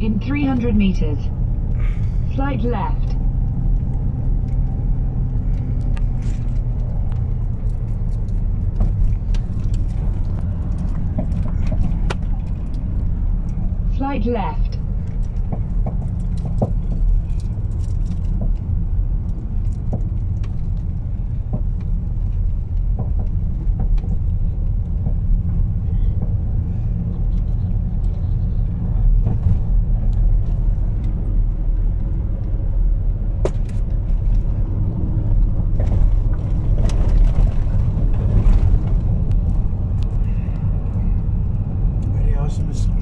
In 300 meters. Slight left. Slight left. Şimdi